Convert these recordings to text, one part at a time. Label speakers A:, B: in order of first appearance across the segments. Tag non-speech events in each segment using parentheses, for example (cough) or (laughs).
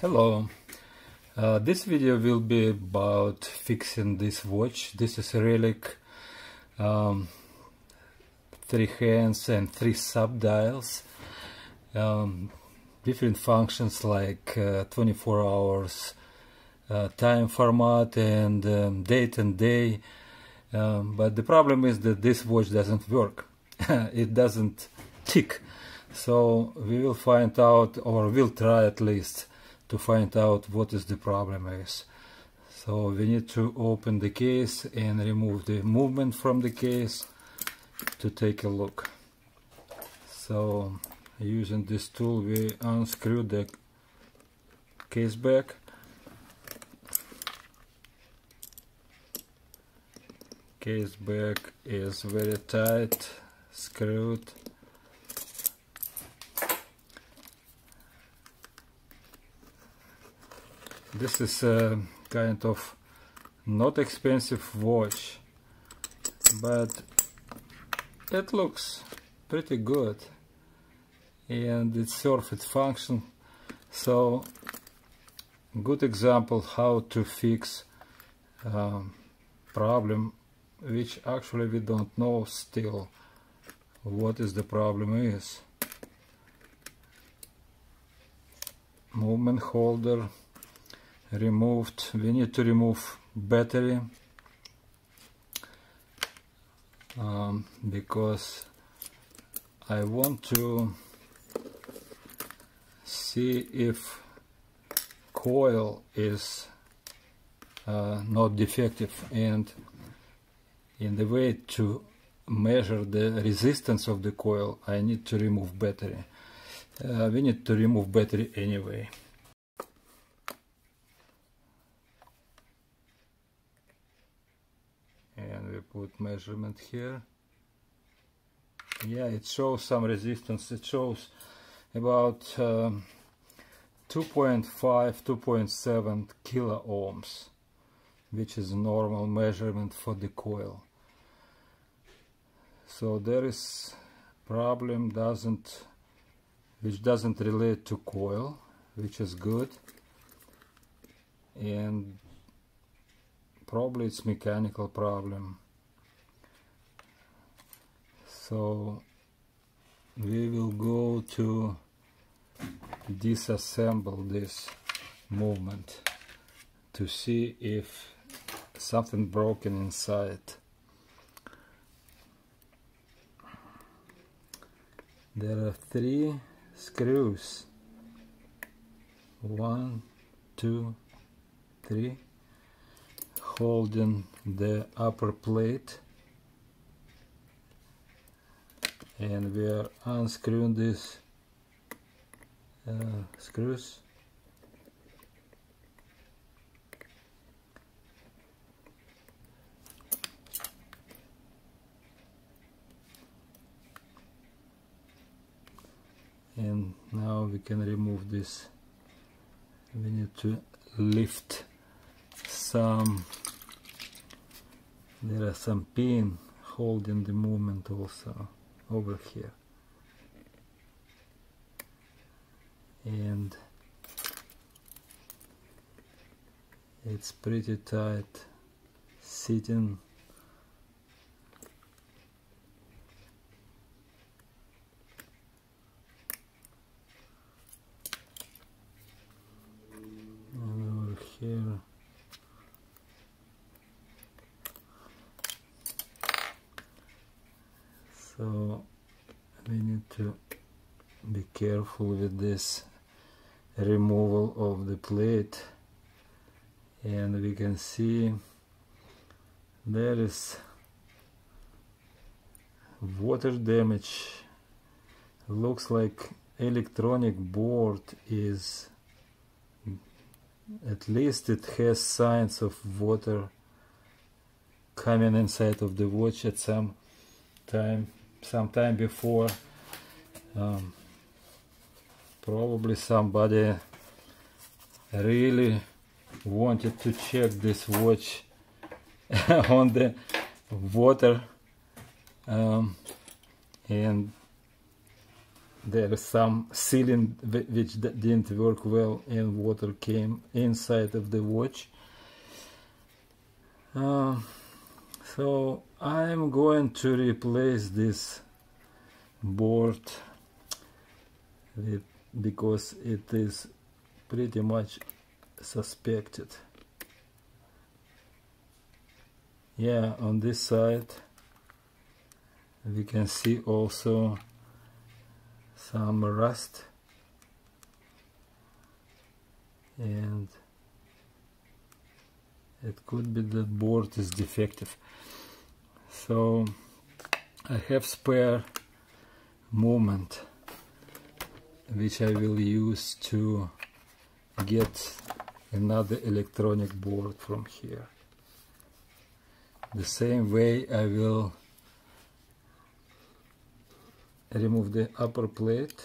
A: Hello. Uh, this video will be about fixing this watch. This is a relic, um, three hands and three sub dials. Um, different functions like uh, 24 hours uh, time format and um, date and day. Um, but the problem is that this watch doesn't work. (laughs) it doesn't tick. So we will find out, or we'll try at least, to find out what is the problem is. So we need to open the case and remove the movement from the case to take a look. So using this tool we unscrew the case back case back is very tight screwed this is a kind of not expensive watch but it looks pretty good and it serves its function. So good example how to fix um, problem which actually we don't know still what is the problem is. Movement holder removed we need to remove battery um, because I want to see if coil is uh, not defective and in the way to measure the resistance of the coil I need to remove battery. Uh, we need to remove battery anyway and we put measurement here. Yeah it shows some resistance. It shows about um, 2.5 2.7 kilo ohms which is normal measurement for the coil. So there is problem doesn't which doesn't relate to coil which is good. And probably it's mechanical problem so we will go to disassemble this movement to see if something broken inside. There are three screws. One two three holding the upper plate and we are unscrewing these uh, screws. And now we can remove this. We need to lift some there are some pin holding the movement also over here. And it's pretty tight sitting and over here so we need to be careful with this removal of the plate. And we can see there is water damage. Looks like electronic board is at least it has signs of water coming inside of the watch at some time some time before um, probably somebody really wanted to check this watch (laughs) on the water. Um, and there is some sealing which didn't work well and water came inside of the watch. Uh, so I'm going to replace this board with, because it is pretty much suspected. Yeah on this side we can see also some rust and it could be the board is defective. So I have spare moment which I will use to get another electronic board from here. The same way I will remove the upper plate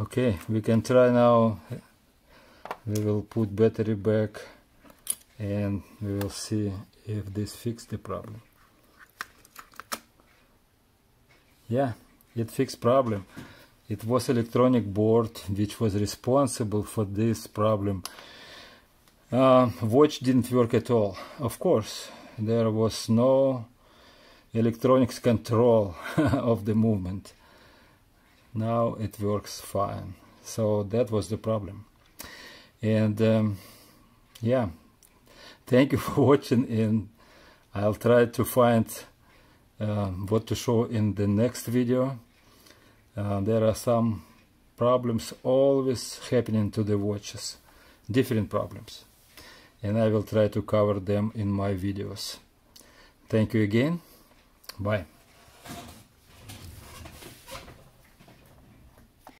A: okay we can try now. We will put battery back and we will see if this fixed the problem. Yeah it fixed problem. It was electronic board which was responsible for this problem. Uh, watch didn't work at all. Of course there was no electronics control (laughs) of the movement now it works fine. So that was the problem. And um, yeah. Thank you (laughs) for watching and I'll try to find uh, what to show in the next video. Uh, there are some problems always happening to the watches. Different problems. And I will try to cover them in my videos. Thank you again. Bye